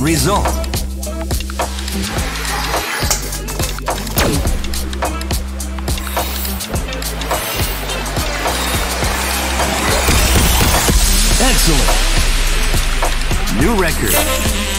Result. Excellent. New record.